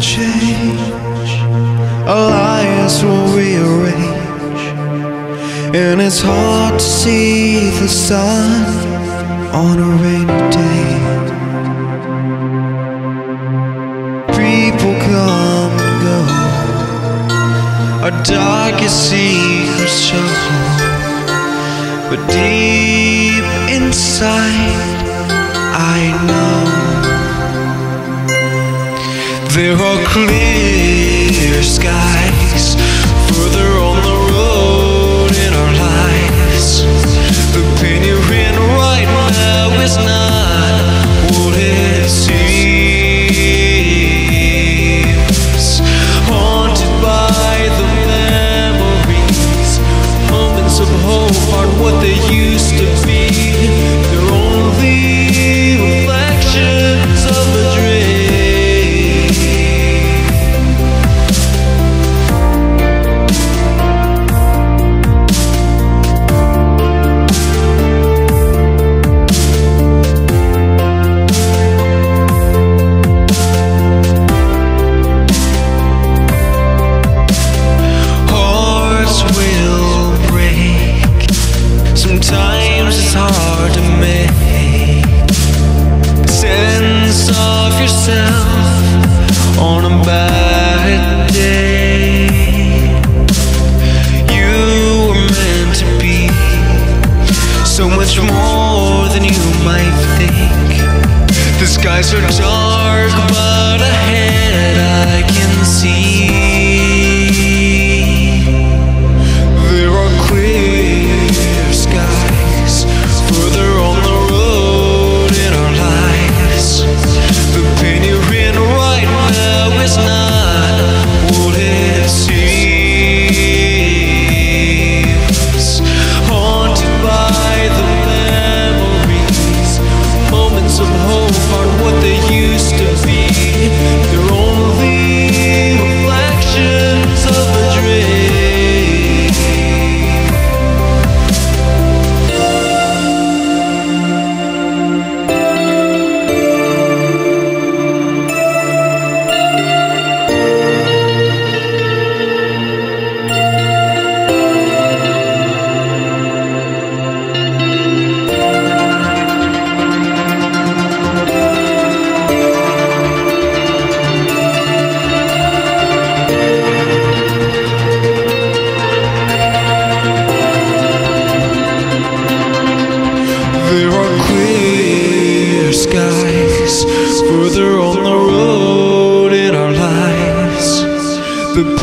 Change, lives will rearrange, and it's hard to see the sun on a rainy day. People come and go, our darkest secrets show, but deep inside, There are clear skies. Further on hard to make. Sense of yourself on a bad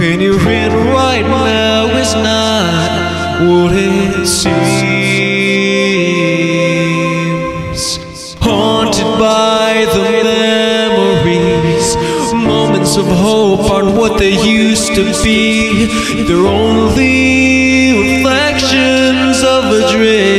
The pain you're in right now is not what it seems. Haunted by the memories, moments of hope aren't what they used to be. They're only reflections of a dream.